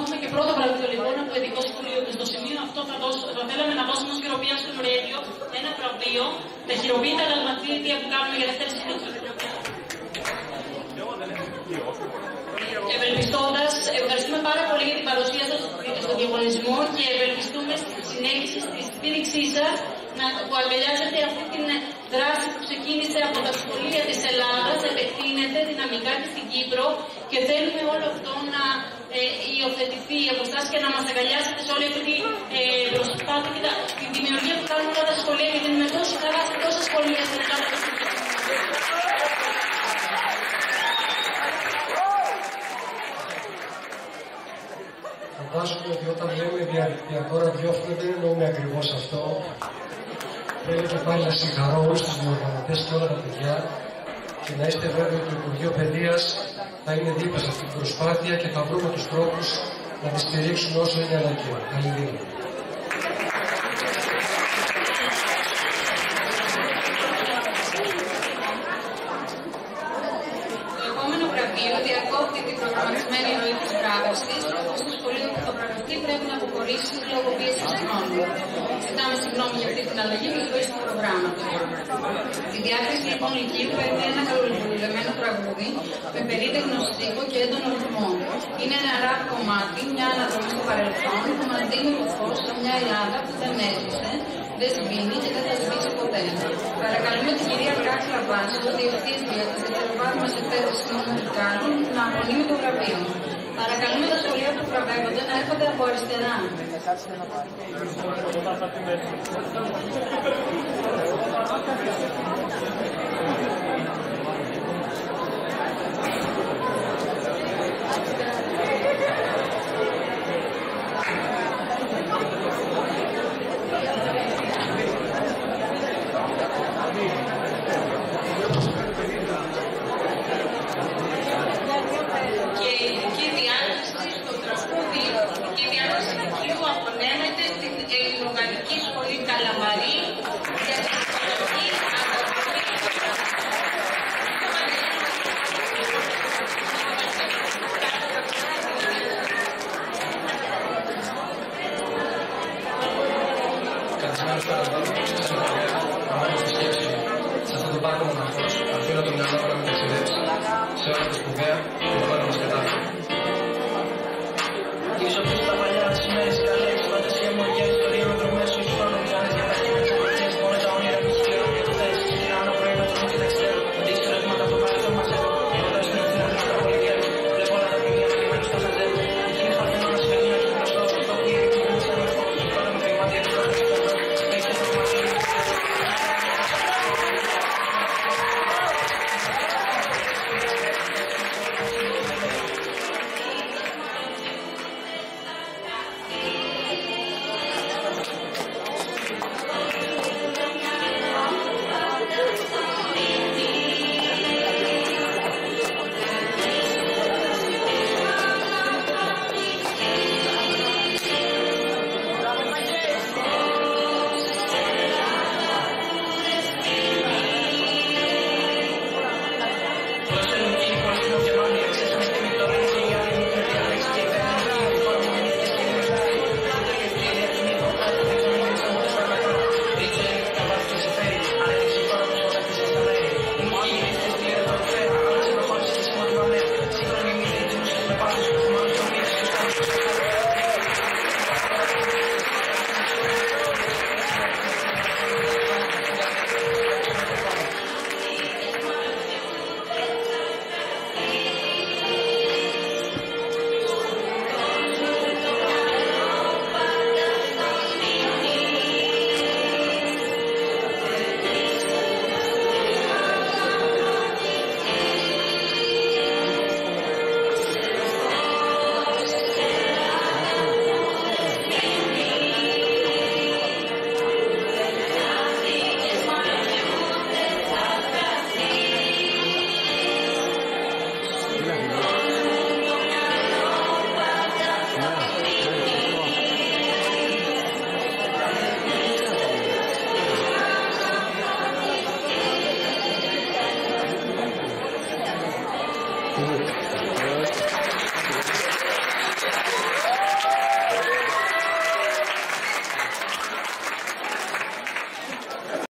έχουμε και πρώτο βραβείο λοιπόν από ειδικό σχολείο. Και στο σημείο αυτό θα, δώσω, θα θέλαμε να δώσουμε ως European Radio ένα βραβείο, τα χειροποίητα δαλματίδια που κάνουμε για δεύτερη σύνοδο Ευελπιστώντας, ευχαριστούμε πάρα πολύ για την παρουσία σας στον διαγωνισμό και ευελπιστούμε στη συνέχιση στη στήριξή σας που αγκαλιάζετε αυτή την δράση που ξεκίνησε από τα σχολεία της Ελλάδας, επεκτείνεται δυναμικά και στην Κύπρο και θέλουμε όλο αυτό να ε, υιοθετηθεί από εσά και να μας αγκαλιάσετε σε όλη αυτή την ε, προσπάθεια και τη δημιουργία που κάνουν όλα τα σχολεία γιατί είναι τόσο καλά σε τόσα σχολεία στην Ελλάδα. Φαντάζομαι ότι όταν λέμε διαδικτυακό ραδιόφωνο δεν εννοούμε ακριβώς αυτό. Θέλω και πάλι να συγχαρώ όλους τους διοργανωτές και όλα τα παιδιά και να είστε βέβαιοι ότι το Υπουργείο Παιδείας θα είναι δίπλα σε αυτή την προσπάθεια και θα βρούμε τους τρόπους να τη στηρίξουμε όσο είναι αναγκαίο. Καλή δύναμη. διακόπτει την προγραμματισμένη ροή της κράτηση, όπω το σχολείο που θα πραγματεί πρέπει να αποχωρήσει λόγω πίεσης χρόνου. Ζητάμε συγγνώμη για αυτή την αλλαγή και ζωή του προγράμματο. Η διάθεση λοιπόν Λυκείου παίρνει ένα καλολουμένο τραγούδι με περίτε γνωστικό και έντονο ρυθμό. Είναι ένα ραπ κομμάτι, μια αναδρομή στο παρελθόν που μας δίνει το φως σε μια Ελλάδα που δεν έζησε, δεν σβήνει και δεν θα σβήσει ποτέ. Παρακαλούμε την κυρία Κάκη Βάσο, διευθύντρια τη Δευτεροβάθμια Εκπαίδευση Νομικών να απονείμει το βραβείο. Παρακαλούμε τα σχολεία που βραβεύονται putem coordina. Σαν να το πάρω μοναχός, αφήνω το μυαλό να με ταξιδέψει. Σε όλες